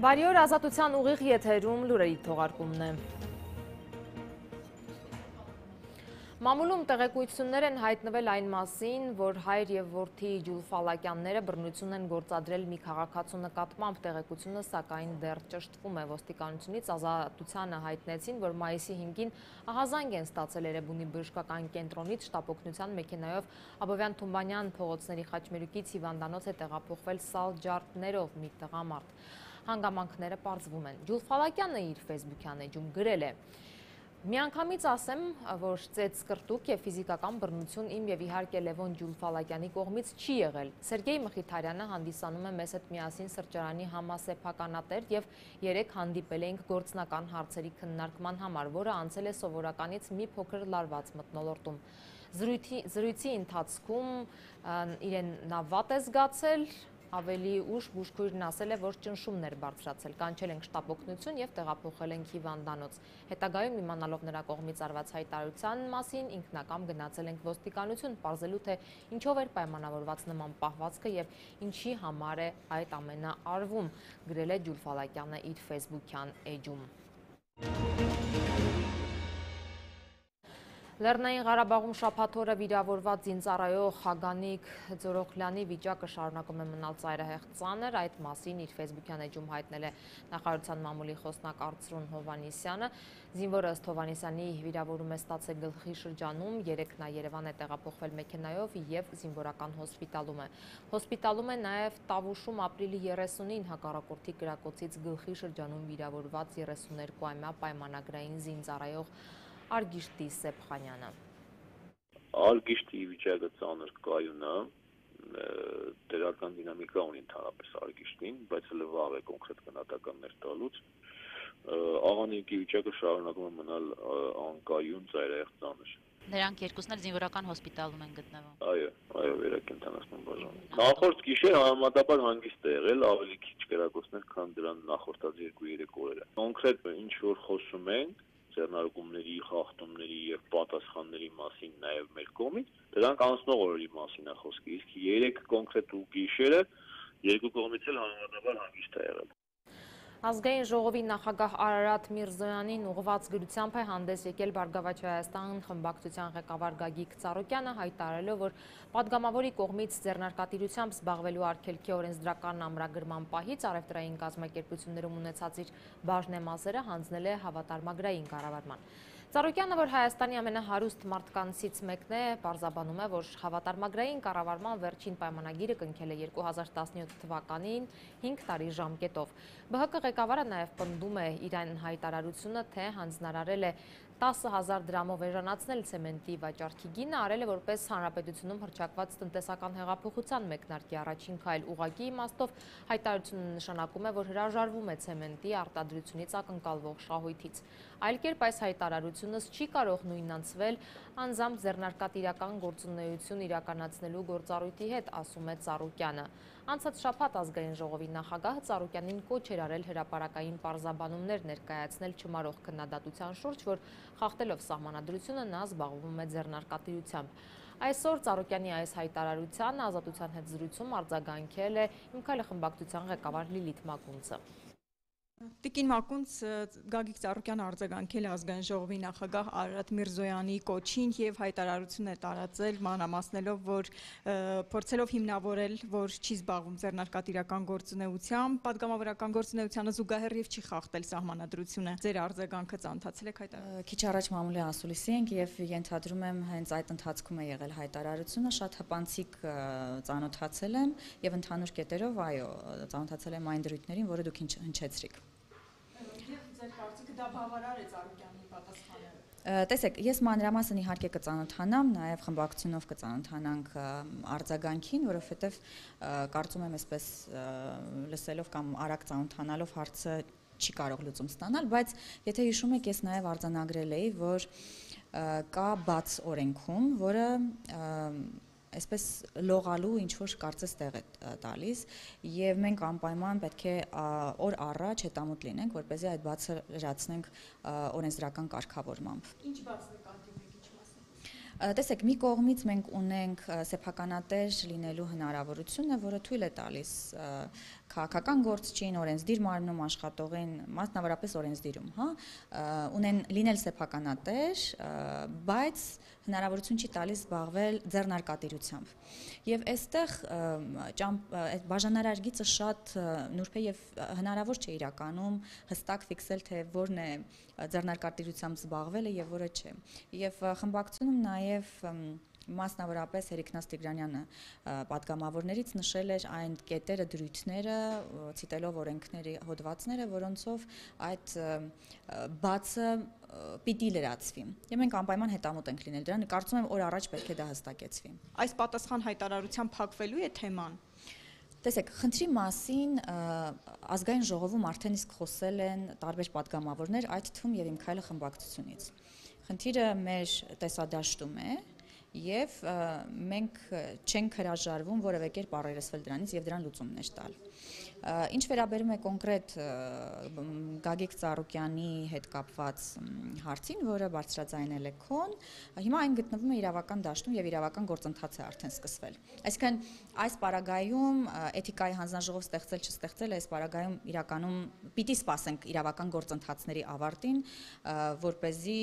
Բարի օր ազատության ուղիղ եթերում լուրերի թողարկումն է։ Մամուլում տեղեկույցություններ են հայտնվել այն մասին, որ հայր և որդի ջուլֆալակյանները բրնություն են գործադրել մի քաղաքացու նկատմամբ տեղեկությունը սակայն դեռ ճշտվում է ոստիկանությունից ազատությանը հայտնեցին, որ մայիսի 5-ին ահազանգ են ստացել Երևանի բժշկական կենտրոնից շտապօգնության մեքենայով Աբովյան Թումբանյան փողոցների խաչմերուկից հիվանդանոց է տեղափոխվել սալ ջարդներով մի տղամարդ։ Հանգամանքները պարզվում են։ Ջուլֆալակյանը իր ֆեյսբուքյան էջում գրել է. Միանգամից ասեմ, որ ծեց կրտուկ և ֆիզիկական բրնություն իմ և իհարկե Լևոն Ջուլֆալակյանի կողմից չի եղել։ Սերգեյ Մխիթարյանը հանդիսանում է մեզ հետ միասին սրճարանի համասեփականատեր և երեք հանդիպել էինք գործնական հարցերի քննարկման համար, որը անցել է սովորականից մի փոքր լարված մտնոլորտում։ Զրույցի ընթացքում իրեն նա վատ է զգացել, ավելի ուշ բուժքույրն ասել է, որ ճնշումն էր բարձրացել, կանչել ենք շտապօգնություն և տեղափոխել ենք հիվանդանոց։ Հետագայում իմանալով նրա կողմից արված հայտարարության մասին ինքնակամ գնացել ենք ոստիկանություն, պարզելու թե ինչով էր պայմանավորված նման պահվածքը եւ ինչի համար է այդ ամենը արվում, գրել է Ջուլֆալակյանը իր Facebook-յան էջում։ Լեռնային Ղարաբաղում շապաթորը վիրավորված զինծառայող Խագանիկ Ձորոխլյանի վիճակը շարունակում է մնալ ծայրահեղ ծանր, այդ մասին իր ֆեյսբուքյան էջում հայտնել է նախարարության մամուլի խոսնակ Արծրուն Հովանիսյանը։ Զինվորը ըստ Հովանիսյանի վիրավորում է ստացել գլխի շրջանում, երեք նա Երևան է տեղափոխվել մեքենայով եւ զինվորական հոսպիտալում է։ Հոսպիտալում է նաեւ Տավուշում ապրիլի 30-ին հակառակորդի կրակոցից գլխի շրջանում վիրավորված 32-ամյա պայմանագրային զինծառայող Արգիշտի Սեփխանյանը։ Արգիշտի վիճակը ծանր կայուն է, դերական դինամիկա ունի ընդհանրապես Արգիշտին, բայց հələ վաղ է կոնկրետ գնահատականներ տալուց։ Աղանիկի վիճակը շարունակում է մնալ անկայուն, ծայրահեղ ծանր։ Նրանք երկուսն էլ զինվորական հոսպիտալում են գտնվում։ Այո, այո, վերակենդանացնում բաժանում։ Նախորդ գիշեր համեմատաբար հանգիստ է եղել, ավելի քիչ կերակոցներ, քան դրան նախորդած 2-3 օրերը։ Կոնկրետ ինչ որ խոսում ենք, ձեռնարկումների, խախտումների եւ պատասխանների մասին նաեւ մեր կողմից, դրանք անցնող օրերի մասին է խոսքը։ Իսկ 3 կոնկրետ ու գիշերը երկու կողմից էլ համեմատաբար հանգիստ է եղել։ Ազգային ժողովի նախագահ Արարատ Միրզոյանին ուղված գրությամբ է հանդես եկել Բարգավաճ Հայաստան խմբակցության ղեկավար Գագիկ Ծառուկյանը հայտարարելով, որ падգամավորի կողմից ձեռնարկատիրությամբ զբաղվելու արգելքի օրենսդրական ամրագրման պահից արևտրային կազմակերպություններում ունեցած իր բաժնեմասերը հանձնել է հավատարմագրային կառավարման։ Ծառուկյանը, որ Հայաստանի ամենահարուստ մարդկանցից մեկն է, պարզաբանում է, որ հավատարմագրային կառավարման վերջին պայմանագիրը կնքել է 2017 թվականին 5 տարի ժամկետով։ ԲՀԿ ղեկավարը նաև պնդում է իրան հայտարարությունը, թե հանձնարարել է 10,000 դրամով էժանացնել ցեմենտի վաճառքի գինը արել է որպես հանրապետությունում հրճակված տնտեսական հեղափոխության մեկնարկի առաջին քայլ ուղակի իմաստով հայտարարությունը նշանակում է, որ հրաժարվում է ցեմենտի արտադրությունից ակնկալվող շահույթից։ Այլ կերպ այս հայտարարությունս չի կարող նույնանցվել անձամբ ձեռնարկատիրական գործունեություն իրականացնելու գործառույթի հետ, ասում է Ծառուկյանը։ Անցած շաբաթ ազգային ժողովի նախագահը Ծառուկյանին կոչ էր արել հրապարակային պարզաբանումներ ներկայացնել չմարող քննադատության շուրջ, որ խախտելով սահմանադրությունը նա զբաղվում է ձեռնարկատիրությամբ։ Այսօր Ծառուկյանի այս հայտարարության ազատության հետ զրույցում արձագանքել է Իմքայլը խմբակցության ղեկավար Լիլիթ Մակունցը։ Տիկին Մակունց Գագիկ Ծառուկյան արձագանքել ազգային ժողովի նախագահ Արարատ Միրզոյանի կոչին եւ հայտարարություն է տարածել մանրամասնելով, որ փորձելով հիմնավորել, որ չի զբաղվում ձեռնարկատիրական գործունեությամբ, падգամավորական գործունեությանը զուգահեռ եւ չի խախտել սահմանադրությունը։ Ձեր արձագանքը ծանոթացել եք հայտարարությունը։ Քիչ առաջ մամուլի ասուլիսի ենք եւ ենթադրում եմ հենց այդ ընթացքում է եղել հայտարարությունը, շատ հպանցիկ ծանոթացել եմ եւ ընդհանուր կետերով այո, ծանոթացել եմ այն դրույթներին, որը դուք հնչեցրիք կարծիքը դա բավարար է Ծառուկյանի պատասխանը։ Տեսեք, ես մանրամասն իհարկե կծանոթանամ, նաև խմբակցությունով կծանոթանանք արձագանքին, որովհետև կարծում եմ այսպես լսելով կամ արագ ծանոթանալով հարցը չի կարող լուծում ստանալ, բայց եթե հիշում եք, ես նաև արձանագրել էի, որ կա բաց օրենքում, որը այսպես լողալու ինչ որ կարծես տեղ է տալիս եւ մենք անպայման պետք է օր առաջ հետամուտ լինենք որպեսզի այդ բացը լրացնենք օրենսդրական կարգավորմամբ։ Ինչ բաց նկատի Տեսեք, մի կողմից մենք ունենք սեփականատեր լինելու հնարավորությունը, որը թույլ է տալիս քաղաքական գործչին, օրենսդիր մարմնում աշխատողին, մասնավորապես օրենսդիրում, հա, ունեն լինել սեփականատեր, բայց հնարավորություն չի տալիս զբաղվել ձեռնարկատիրությամբ։ Եվ այստեղ այդ բաժանարար գիծը շատ նուրբ է եւ հնարավոր չէ իրականում հստակ ֆիքսել թե որն է ձեռնարկատիրությամբ զբաղվելը եւ որը չէ։ Եվ խմբակցությունում նաեւ մասնավորապես Հերիկնաս Տիգրանյանը պատգամավորներից նշել էր այն կետերը, դրույթները, ցիտելով օրենքների հոդվածները, որոնցով այդ բացը պիտի լրացվի։ Եվ մենք անպայման հետամուտ ենք լինել դրան, կարծում եմ օր առաջ պետք է դա հստակեցվի։ Այս պատասխան հայտարարության փակվելու է թեման։ Տեսեք, խնդրի մասին ազգային ժողովում արդեն իսկ խոսել են տարբեր падգամավորներ, այդ թվում եւ Իմ Քայլը խմբակցությունից։ Խնդիրը մեր տեսադաշտում է, եւ մենք չենք հրաժարվում որևէ կերպ առերեսվել դրանից եւ դրան լուծումներ տալ։ Ինչ վերաբերում է կոնկրետ Գագիկ Ծառուկյանի հետ կապված հարցին, որը բարձրաձայնել է քոն, հիմա այն գտնվում է իրավական դաշտում եւ իրավական գործընթաց է արդեն սկսվել։ Այսինքն այս պարագայում էթիկայի հանձնաժողով ստեղծել չստեղծել այս պարագայում իրականում պիտի սպասենք իրավական գործընթացների ավարտին, որ เป զի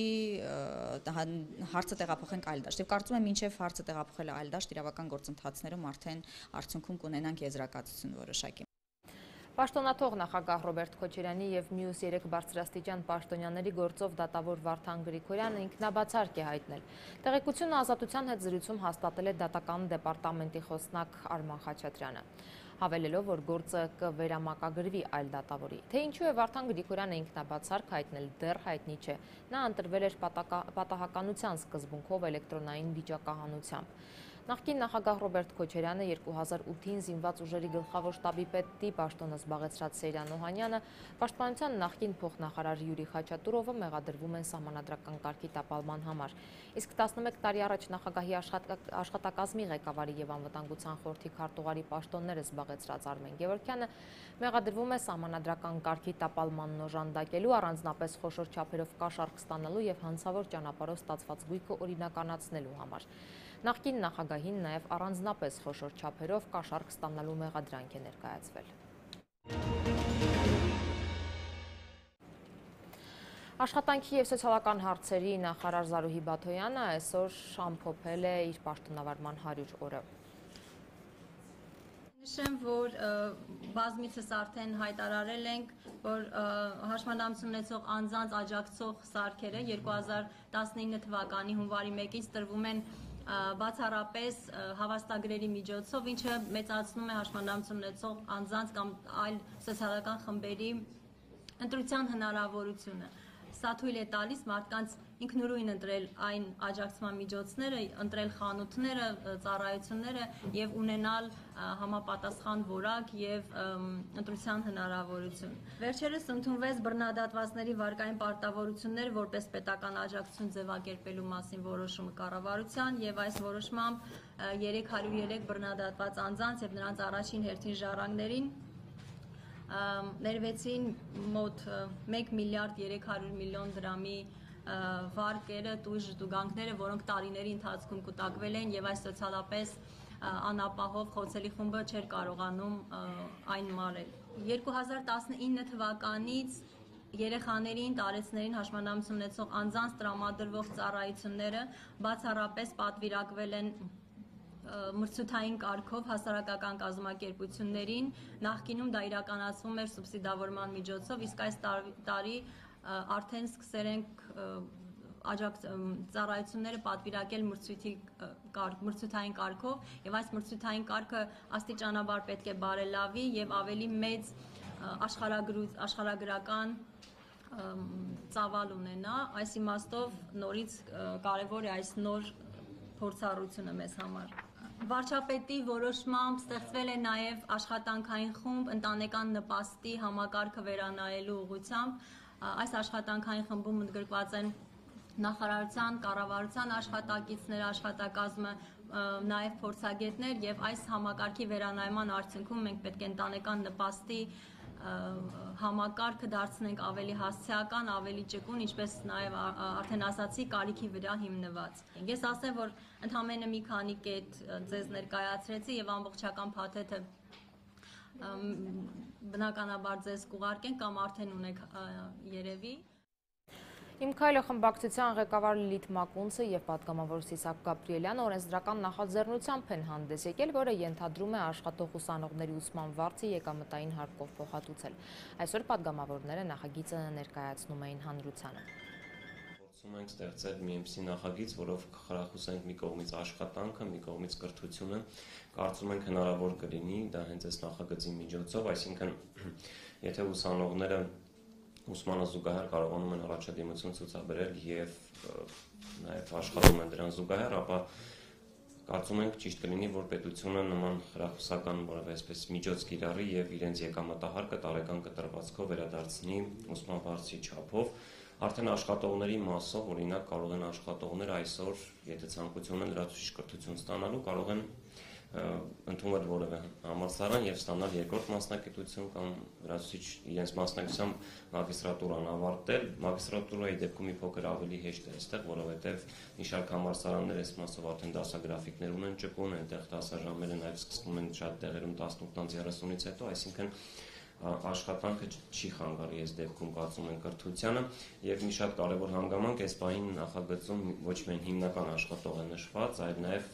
հարցը տեղափոխենք այլ դաշտ։ Եվ կարծում եմ, մինչև հարցը տեղափոխել այլ դաշտ իրավական գործընթացներում արդեն արդյունքում կունենանք եզրակացություն որոշակի։ Պաշտոնաթող նախագահ Ռոբերտ Քոչիրյանի եւ մյուս 3 բարձրաստիճան պաշտոնյաների գործով դատավոր Վարդան Գրիգորյանը ինքնաբացարկ է հայտնել։ Տեղեկությունը ազատության հետ զրույցում հաստատել է դատական դեպարտամենտի խոսնակ Արման Խաչատրյանը հավելելով, որ գործը կվերամակագրվի այլ դատավորի։ Թե ինչու է Վարդան Գրիգորյանը ինքնաբացարկ հայտնել դեռ հայտնի չէ։ Նա ընտրվել էր պատահականության սկզբունքով էլեկտրոնային վիճակահանությամբ։ Նախկին նախագահ Ռոբերտ Քոչերյանը 2008-ին զինված ուժերի գլխավոր շտաբի պետի պաշտոնը զբաղեցրած Սեյրան Օհանյանը, պաշտպանության նախկին փոխնախարար Յուրի Խաչատուրովը մեղադրվում են սահմանադրական կարգի տապալման համար։ Իսկ 11 տարի առաջ նախագահի աշխատակազմի ղեկավարի եւ անվտանգության խորհրդի քարտուղարի պաշտոնները զբաղեցրած Արմեն Գևորգյանը մեղադրվում է սահմանադրական կարգի տապալմանն օժանդակելու, առանձնապես խոշոր չափերով կաշառք ստանալու եւ հանցավոր ճանապարհով ստացված գույքը օրինականացնելու համար։ Նախկին նախագահին նաև առանձնապես խոշոր չափերով կաշառք ստանալու մեղադրանք է ներկայացվել։ Աշխատանքի եւ սոցիալական հարցերի նախարար Զարուհի Բաթոյանը այսօր ամփոփել է իր պաշտոնավարման 100 օրը։ Նշեմ, որ բազմիցս արդեն հայտարարել ենք, որ հաշմանդամություն ունեցող անձանց աջակցող սարքերը 2019 թվականի հունվարի 1-ից տրվում են բացառապես հավաստագրերի միջոցով, ինչը մեծացնում է հաշմանդամություն ունեցող անձանց կամ այլ սոցիալական խմբերի ընտրության հնարավորությունը։ Սա թույլ է տալիս մարդկանց ինքնուրույն ընտրել այն աջակցման միջոցները, ընտրել խանութները, ծառայությունները եւ ունենալ համապատասխան որակ եւ ընտրության հնարավորություն։ Վերջերս ընդունվեց բռնադատվածների վարկային պարտավորություններ որպես պետական աջակցություն ձևակերպելու մասին որոշումը կառավարության եւ այս որոշմամբ 303 բռնադատված անձանց եւ նրանց առաջին հերթին ժառանգներին ներվեցին մոտ 1 միլիարդ 300 միլիոն դրամի վարկերը, տույժ տուգանքները, որոնք տարիների ընթացքում կուտակվել են եւ այս սոցիալապես անապահով խոցելի խումբը չէր կարողանում այն մարել։ 2019 թվականից երեխաներին, տարեցներին հաշմանդամություն ունեցող անձանց տրամադրվող ծառայությունները բացառապես պատվիրակվել են մրցութային կարգով հասարակական կազմակերպություններին նախկինում դա իրականացվում էր սուբսիդավորման միջոցով, իսկ այս տարի արդեն սկսել ենք աջակ ծառայությունները պատվիրակել մրցույթի կարգ, մրցութային կարգով եւ այս մրցութային կարգը աստիճանաբար պետք է բարելավի եւ ավելի մեծ աշխարհագրուց աշխարհագրական ծավալ ունենա այս իմաստով նորից կարևոր է այս նոր փորձառությունը մեզ համար Վարչապետի որոշմամբ ստեղծվել է նաև աշխատանքային խումբ ընտանեկան նպաստի համակարգը վերանայելու ուղղությամբ Այս աշխատանքային խմբում ընդգրկված են նախարարության, կառավարության աշխատակիցներ, աշխատակազմը, նաև փորձագետներ եւ այս համակարգի վերանայման արդյունքում մենք պետք է ընտանեկան նպաստի համակարգը դարձնենք ավելի հասցեական, ավելի ճկուն, ինչպես նաև արդեն ասացի, կարիքի վրա հիմնված։ Ես ասեմ, որ ընդհանրապես մի քանի կետ ձեզ ներկայացրեցի եւ ամբողջական փաթեթը բնականաբար ձեզ կուղարկեն կամ արդեն ունեք երևի։ Իմ քայլը խմբակցության ղեկավար Լիլիթ Մակունցը եւ պատգամավոր Սիսակ Գաբրիելյանը օրենսդրական նախաձեռնությամբ են հանդես եկել, որը ենթադրում է աշխատող ուսանողների ուսման վարձի եկամտային հարկով փոխհատուցել։ Այսօր պատգամավորները նախագիծը ներկայացնում էին հանրությանը փորձում ենք ստեղծել մի այնպիսի նախագիծ, որով կխրախուսենք մի կողմից աշխատանքը, մի կողմից կրթությունը, կարծում ենք հնարավոր կլինի դա հենց այս նախագծի միջոցով, այսինքն եթե ուսանողները ուսմանը զուգահեռ կարողանում են առաջադիմություն ցուցաբերել եւ նաեւ աշխատում են դրան զուգահեռ, ապա կարծում ենք ճիշտ կլինի, որ պետությունը նման հրախուսական որևէ այսպես միջոց կիրառի եւ իրենց եկամտահարկը տարեկան կտրվածքով վերադարձնի ուսման վարձի չափով արդեն աշխատողների մասով օրինակ կարող են աշխատողներ այսօր եթե ցանկություն են լրացուցիչ կրթություն ստանալու կարող են ընդունվել որևէ համալսարան եւ ստանալ երկրորդ մասնակցություն կամ վրացուցիչ իրենց մասնակցությամբ մագիստրատուրան ավարտել մագիստրատուրայի դեպքում մի փոքր ավելի հեշտ է այստեղ որովհետեւ մի շարք համալսարաններ այս մասով արդեն դասագրաֆիկներ ունեն ճկուն այնտեղ դասաժամերը նաեւ սկսվում են շատ տեղերում 18-30-ից հետո այսինքն աշխատանքը չի խանգարի այս դեպքում կարծում են կրթությանը եւ մի շատ կարեւոր հանգամանք այս պահին նախագծում ոչ միայն հիմնական աշխատող է նշված, այլ նաեւ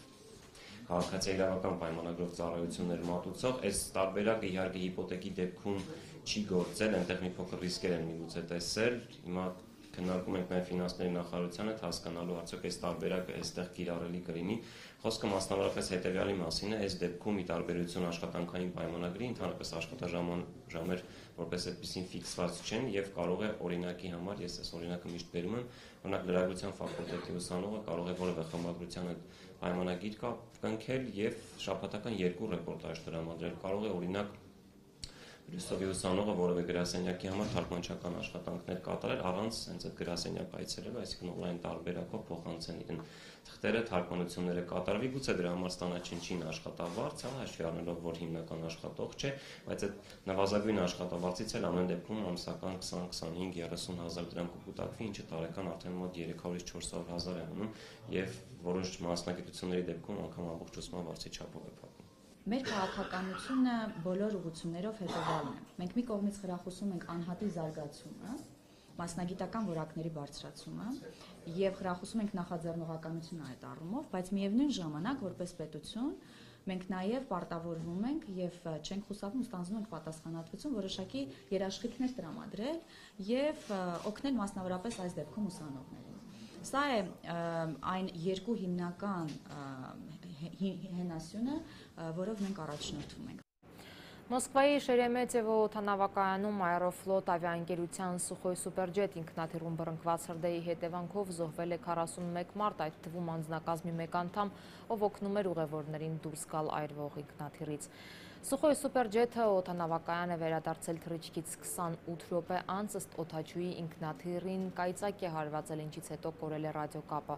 քաղաքացիական պայմանագրով ծառայություններ մատուցող, այս տարբերակը իհարկե հիպոթեկի դեպքում չի գործել, այնտեղ մի փոքր ռիսկեր են միգուցե տեսել։ Հիմա քննարկում ենք նաև ֆինանսների նախարարությանը հասկանալու արդյոք այս տարբերակը այստեղ կիրառելի կլինի։ Խոսքը մասնավորապես հետևյալի մասին է, այս դեպքում ի տարբերություն աշխատանքային պայմանագրի ընդհանրապես աշխատաժամեր որպես այդպեսին ֆիքսված չեն եւ կարող է օրինակի համար, ես այս օրինակը միշտ բերում եմ, օրինակ լրագրության ֆակուլտետի ուսանողը կարող է որևէ խմբագրության հետ պայմանագիր կնքել եւ շաբաթական երկու ռեպորտաժ տրամադրել։ Կարող է օրինակ Լուսովի ուսանողը որևէ գրասենյակի համար թարգմանչական աշխատանքներ կատարել առանց հենց այդ գրասենյակ այցելելու, այսինքն օնլայն տարբերակով փոխանցեն իրեն թղթերը, թարգմանությունները կատարվի, գուցե դրա համար ստանա չնչին աշխատավարձ, հա, հաշվի առնելով, որ հիմնական աշխատող չէ, բայց այդ նվազագույն աշխատավարձից էլ ամեն դեպքում ամսական 20, 25, 30 հազար դրամ կկուտակվի, ինչը տարեկան արդեն մոտ 300-ից 400 հազար է անում եւ որոշ մասնագիտությունների դեպքում անգամ ամբողջ ուսման վարձի չափով է փակում։ Մեր քաղաքականությունը բոլոր ուղություններով հետևալն է։ Մենք մի կողմից խրախուսում ենք անհատի զարգացումը, մասնագիտական որակների բարձրացումը եւ խրախուսում ենք նախաձեռնողականությունը այդ առումով, բայց միևնույն ժամանակ որպես պետություն մենք նաև պարտավորվում ենք եւ չենք խուսափում ստանձնում ենք պատասխանատվություն որոշակի երաշխիքներ տրամադրել եւ օգնել մասնավորապես այս դեպքում ուսանողներին։ Սա է այն երկու հիմնական հենասյունը, որով մենք առաջնորդվում ենք։ Մոսկվայի Շերեմետևո օթանավակայանում Aeroflot ավիաընկերության Sukhoi Superjet ինքնաթիռում բռնկված հրդեհի հետևանքով զոհվել է 41 մարդ, այդ թվում անձնակազմի մեկ անդամ, ով օգնում էր ուղևորներին դուրս գալ այրվող ինքնաթիռից։ Սուխոյ սուպերջեթը օթանավակայան է վերադարձել թրիչքից 28 րոպե անց ըստ օթաչուի ինքնաթիռին կայծակ է հարվածել, ինչից հետո կորել է ռադիոկապը։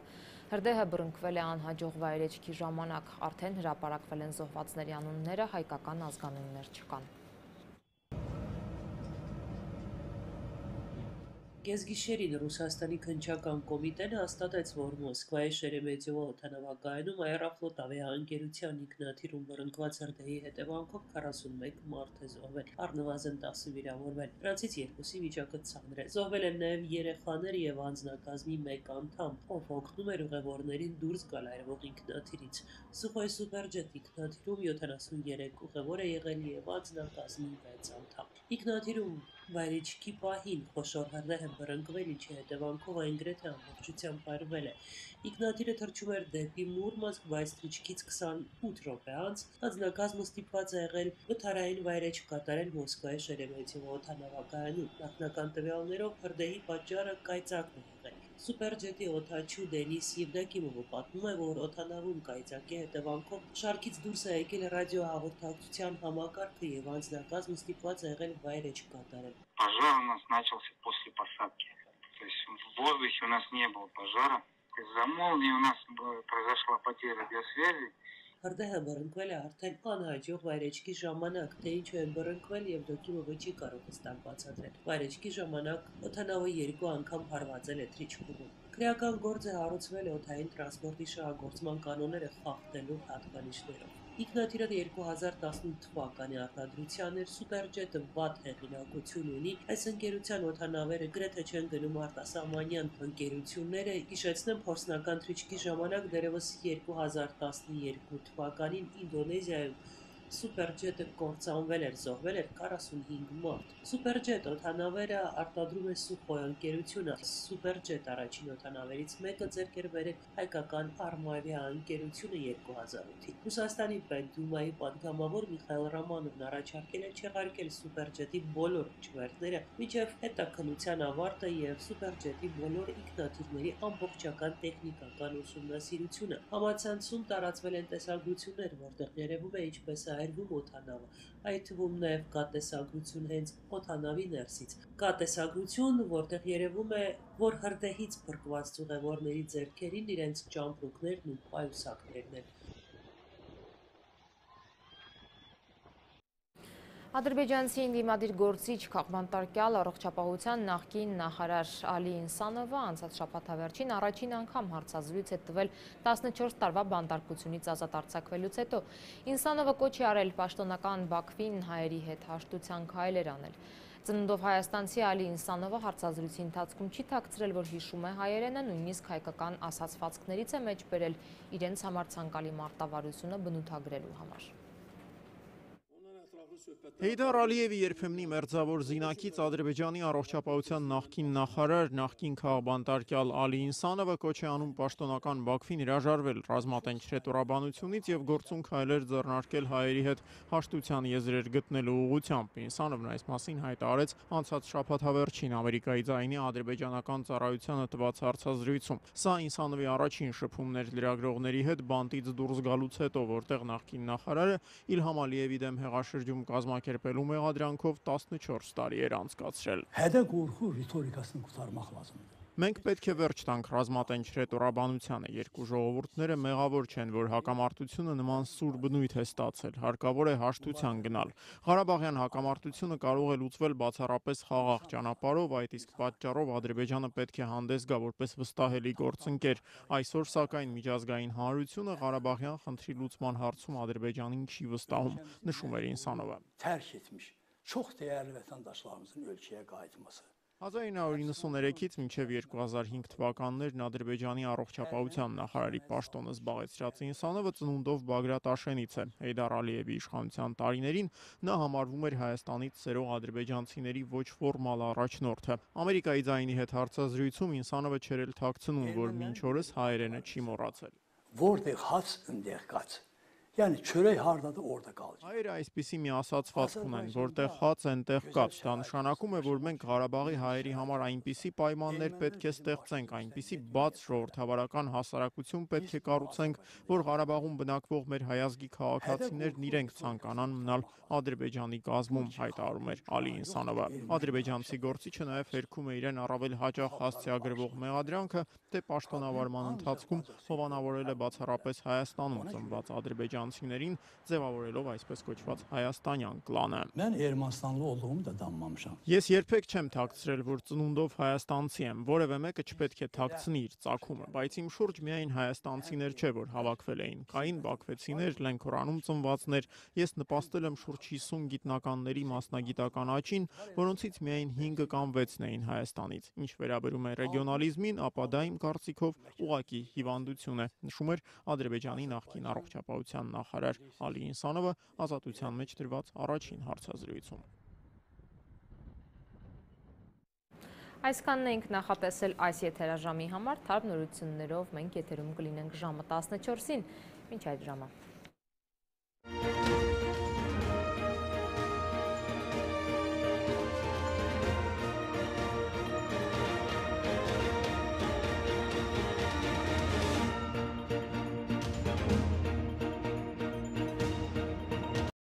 Հրդեհը բռնկվել է անհաջող վայրեջքի ժամանակ, արդեն հրապարակվել են զոհվածների անունները, հայկական ազգանուններ չկան։ Կեսգիշերին Ռուսաստանի քնչական կոմիտեն հաստատեց, որ Մոսկվայի Շերեմետիո օդանավակայանում Aeroflot ավիաընկերության ինքնաթիռում բռնկված հրդեհի հետևանքով 41 մարդ է զոհվել, առնվազն 10 վիրավորվել։ Նրանցից երկուսի վիճակը ծանր է։ Զոհվել են նաև երեխաներ եւ անձնակազմի մեկ անդամ, ով օգնում էր ուղևորներին դուրս գալ այրվող ինքնաթիռից։ Sukhoi Superjet ինքնաթիռում 73 ուղևոր է եղել եւ անձնակազմի 6 անդամ։ Ինքնաթիռում վայրիչքի պահին խոշոր հրդեհը բռնկվել, ինչի հետևանքով այն գրեթե ամբողջությամբ պարվել է։ Ինքնաթիռը թռչում էր դեպի Մուրմանսկ, բայց թռիչքից 28 րոպե անց անձնակազմը ստիպված է եղել վթարային վայրեջ կատարել Մոսկվայի Շերեմետիեվո օդանավակայանում։ Նախնական տվյալներով հրդեհի պատճառը կայծակն է եղել։ Սուպերջետի օթաչու Դենիս Եվդակիմովը պատմում է, որ օթանավում կայծակի հետևանքով շարքից դուրս է եկել ռադիոհաղորդակցության համակարգը եւ անձնակազմը ստիպված է եղել վայրեջ կատարել։ Пожар у нас начался после посадки. То есть в воздухе у нас не было пожара. Из-за молнии у нас произошла потеря радиосвязи. հրդեհը բռնկվել է արդեն անհաջող վայրեջքի ժամանակ, թե ինչու են բռնկվել եւ դոկիմովը չի կարող հստակ բացատրել։ Վայրեջքի ժամանակ օթանավը երկու անգամ հարվածել է թրիչքուղում։ Քրեական գործը հարուցվել է օթային տրանսպորտի շահագործման կանոնները խախտելու հատկանիշներով։ Ինքնաթիռը 2018 թվականի արտադրության էր, Սուպերջետը վատ հեղինակություն ունի։ Այս ընկերության օթանավերը գրեթե չեն գնում արտասահմանյան ընկերությունները։ Հիշեցնեմ, փորձնական թռիչքի ժամանակ դերևս 2012 թվականին Ինդոնեզիայում Սուպերջետը կործանվել էր, զոհվել էր 45 մարդ։ Սուպերջետ օթանավերը արտադրում է Սուխոյ ընկերությունը։ Սուպերջետ առաջին օթանավերից մեկը ձեռքերվել է հայկական Արմավիա ընկերությունը 2008-ին։ Ռուսաստանի Պետդումայի պատգամավոր Միխայել Ռամանովն առաջարկել է չեղարկել Սուպերջետի բոլոր ճյուղերները, միջև հետաքնության ավարտը եւ Սուպերջետի բոլոր ինքնաթիռների ամբողջական տեխնիկական ուսումնասիրությունը։ Համացանցում տարածվել են տեսագրություններ, որտեղ երևում է ինչպես է այրվում օթանավը, այդ թվում նաև կա տեսագրություն հենց օթանավի ներսից։ Կա տեսագրություն, որտեղ երևում է, որ հրդեհից փրկված ծուղևորների ձեռքերին իրենց ճամպրուկներն ու պայուսակներն են։ Ադրբեջանցի ինդիմադիր գործիչ քաղբանտարկյալ առողջապահության նախկին նախարար Ալի Ինսանովը անցած շապաթավերջին առաջին անգամ հարցազրույց է տվել 14 տարվա բանտարկությունից ազատ արձակվելուց հետո։ Ինսանովը կոչի արել պաշտոնական Բաքվին հայերի հետ հաշտության քայլեր անել։ Ծննդով Հայաստանցի Ալի Ինսանովը հարցազրույցի ընթացքում չի թաքցրել, որ հիշում է հայերենը, նույնիսկ հայկական ասացվածքներից է մեջ բերել իրենց համար ցանկալի մարտավարությունը բնութագրելու համար։ Հեյդար Ալիևի երբեմնի մերձավոր զինակից Ադրբեջանի առողջապահության նախկին նախարար, նախկին քաղբանտարկյալ Ալի Ինսանովը կոչ է անում պաշտոնական Բաքվին հրաժարվել ռազմատենչ ռետորաբանությունից եւ գործուն քայլեր ձեռնարկել հայերի հետ հաշտության եզրեր գտնելու ուղղությամբ։ Ինսանովն այս մասին հայտարարեց անցած շաբաթավերջին Ամերիկայի ձայնի ադրբեջանական ծառայությանը տված հարցազրույցում։ Սա Ինսանովի առաջին շփումն էր լրագրողների հետ բանտից դուրս գալուց հետո, որտեղ նախկին նախարարը Իլհամ Ալիևի դեմ հեղաշրջում կազմակերպելու մեղադրանքով 14 տարի էր անցկացրել։ Հետը գորխու ռիտորիկասն կուտարmaq լազում է։ Մենք պետք է վերջ տանք ռազմատենչ ռետորաբանությանը։ Երկու ժողովուրդները մեղավոր չեն, որ հակամարտությունը նման սուր բնույթ է ստացել։ Հարկավոր է հաշտության գնալ։ Ղարաբաղյան հակամարտությունը կարող է լուծվել բացառապես խաղաղ ճանապարհով, այդ իսկ պատճառով Ադրբեջանը պետք է հանդես գա որպես վստահելի գործընկեր։ Այսօր սակայն միջազգային հանրությունը Ղարաբաղյան խնդրի լուծման հարցում Ադրբեջանին չի վստահում, նշում էր Ինսանովը։ Tərk etmiş çox dəyərli vətəndaşlarımızın ölkəyə qayıtması 1993-ից մինչև 2005 թվականներն Ադրբեջանի առողջապահության նախարարի պաշտոնը զբաղեցրած Ինսանովը ծնունդով Բագրատ Աշենից է։ Հեյդար Ալիևի իշխանության տարիներին նա համարվում էր Հայաստանից սերող ադրբեջանցիների ոչ ֆորմալ առաջնորդը։ Ամերիկայի ձայնի հետ հարցազրույցում Ինսանովը չերել թաքցնում, որ մինչ օրս հայերենը չի մոռացել։ Որտեղ հաց ընդեղ կաց Yəni çörək hardadır, orada qalacaq։ Հայերը այսպիսի մի ասացվածք ունեն, որտեղ հաց այնտեղ կաց։ Դա նշանակում է, որ մենք Ղարաբաղի հայերի համար այնպիսի պայմաններ պետք է ստեղծենք, այնպիսի բաց ժողովրդավարական հասարակություն պետք է կառուցենք, որ Ղարաբաղում բնակվող մեր հայազգի քաղաքացիներն իրենք ցանկանան մնալ Ադրբեջանի կազմում, հայտարարում էր Ալի Ինսանովը։ Ադրբեջանցի գործիչը նաև հերքում է իրեն առավել հաճախ հասցեագրվող մեղադրանքը, թե պաշտոնավարման ընթացքում հովանավորել է բացառապես Հայաստանում ծնված ադրբեջան երևանցիներին ձևավորելով այսպես կոչված հայաստանյան կլանը։ Mən Ermənistanlı olduğumu da danmamışam։ Ես երբեք չեմ թաքցրել, որ ծնունդով հայաստանցի եմ, որևէ մեկը չպետք է թաքցնի իր ծագումը, բայց իմ շուրջ միայն հայաստանցիներ չէ, որ հավաքվել էին։ Կային բաքվեցիներ, Լենքորանում ծնվածներ։ Ես նպաստել եմ շուրջ 50 գիտնականների մասնագիտական աճին, որոնցից միայն 5-ը կամ 6-ն էին Հայաստանից։ Ինչ վերաբերում է ռեգիոնալիզմին, ապա դա իմ կարծիքով ուղակի հիվանդություն է, նշում էր Ադրբեջանի նախկին առողջապահության նախարար Ալի Ինսանովը ազատության մեջ դրված առաջին հարցազրույցում։ Այսքանն ենք նախատեսել այս եթերաժամի համար, թարբ նորություններով մենք եթերում կլինենք ժամը 14-ին, մինչ այդ ժամը։